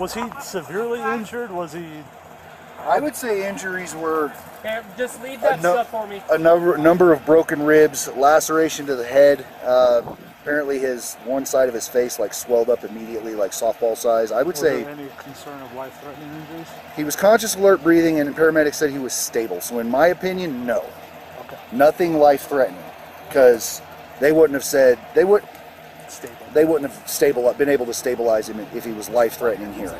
Was he severely injured? Was he? I would say injuries were Here, just leave that no- stuff for me. a number number of broken ribs, laceration to the head. Uh, apparently, his one side of his face like swelled up immediately, like softball size. I would Was say there any concern of life-threatening injuries? he was conscious, alert, breathing, and paramedics said he was stable. So, in my opinion, no, Okay. nothing life-threatening, because they wouldn't have said they would Stable. they wouldn't have stable been able to stabilize him if he was life-threatening here.